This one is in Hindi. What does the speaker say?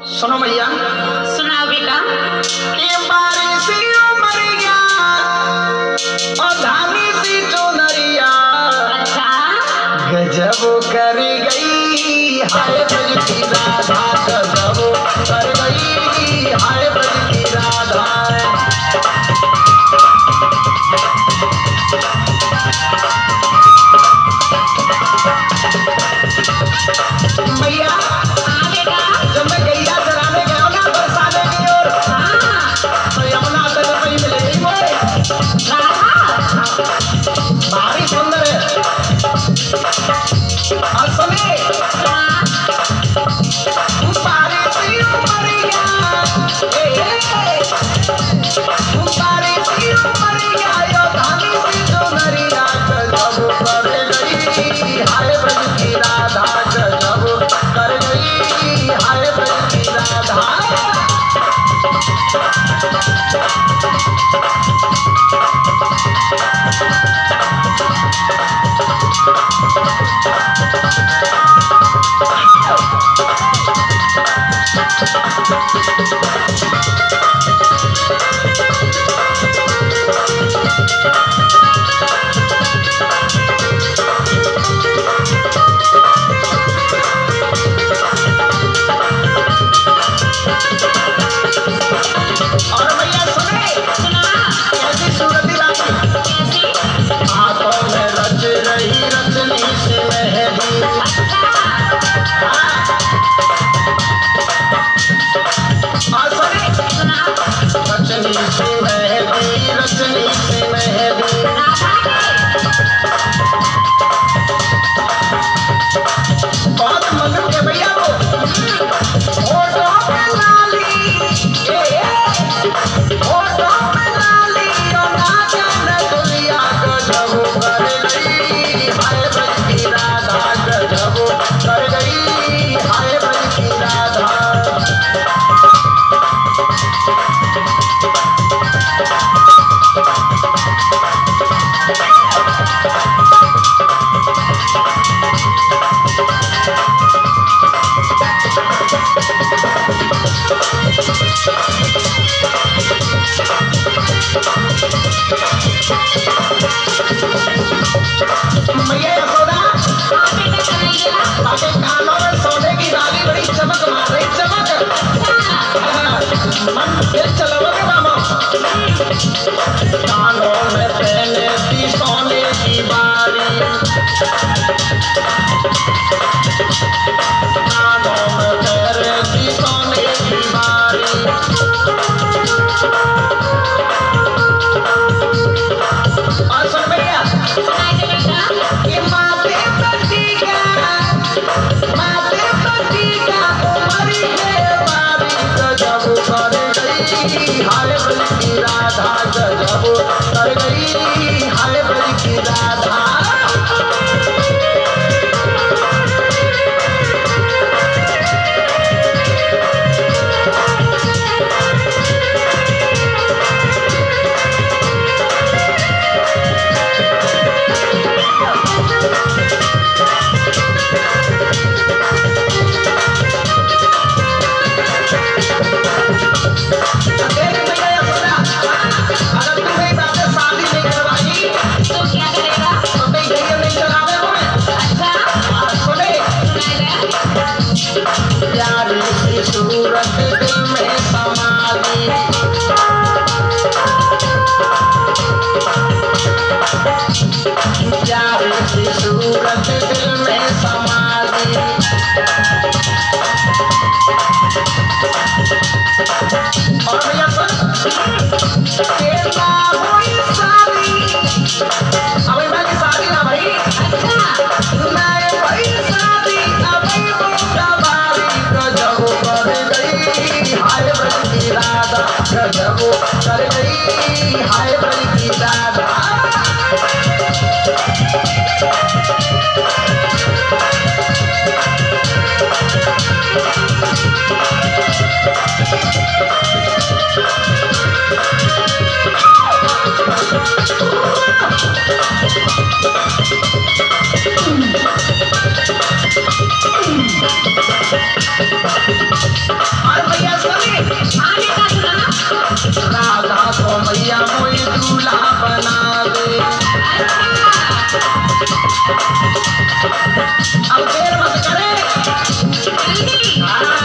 सुनो भैया सुना बेटा। ये बारिश मर अच्छा। गजब गई राधा भैया यशोदा आपके कानों में सोने की डाली बड़ी चमक मार रही चमक मन फिर चलाओगे मामा My. 然后 अब देर मत करे। जल्दी